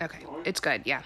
Okay, it's good. Yeah.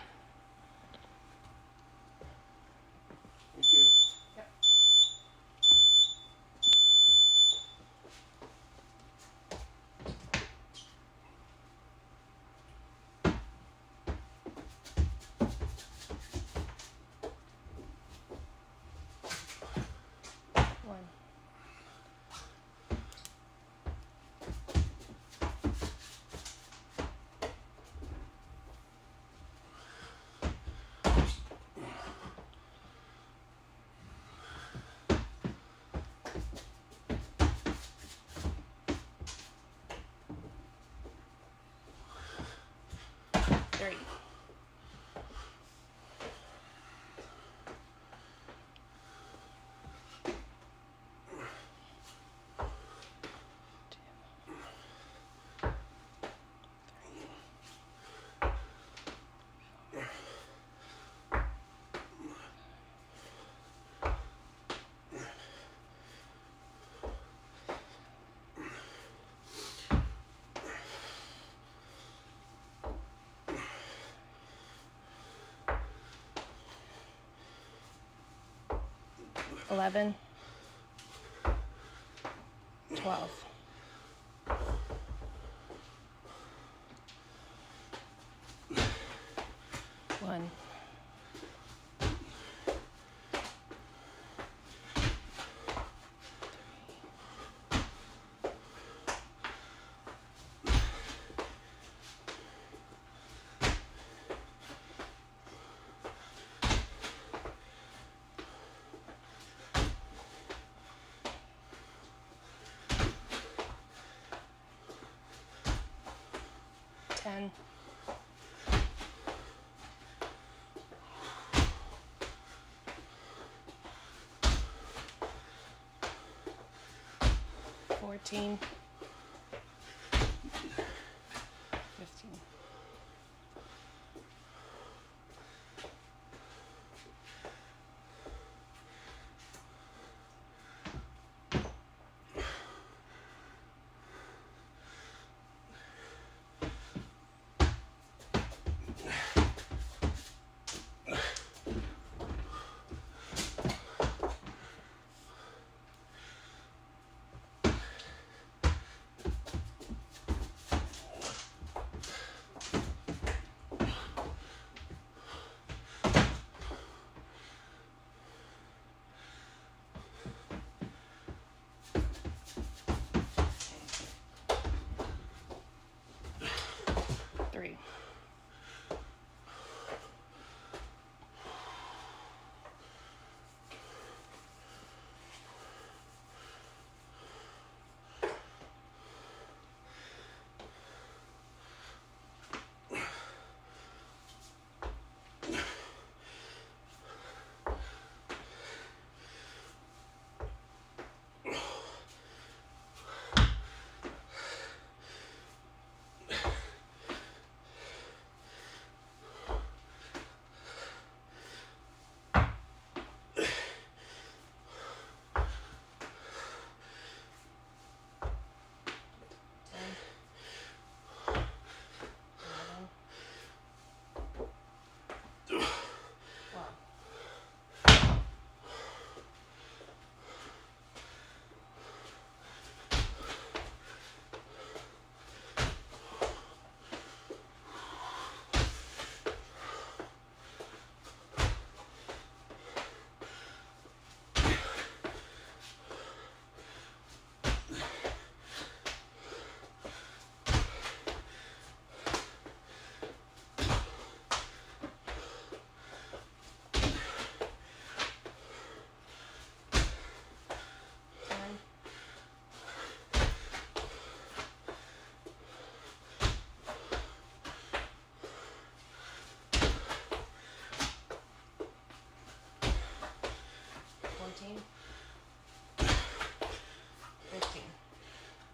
11, 12. One. Ten. Fourteen.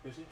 Fifty?